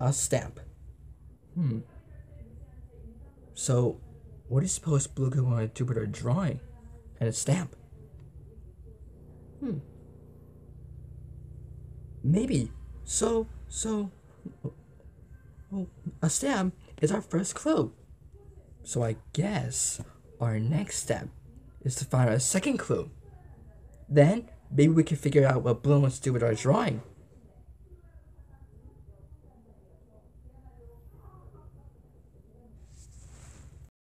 a stamp. Hmm. So, what do you suppose Blue could want to do with a drawing and a stamp? Hmm. Maybe. So, so, well, a stamp is our first clue. So I guess our next step is to find our second clue. Then maybe we can figure out what Blue wants to do with our drawing.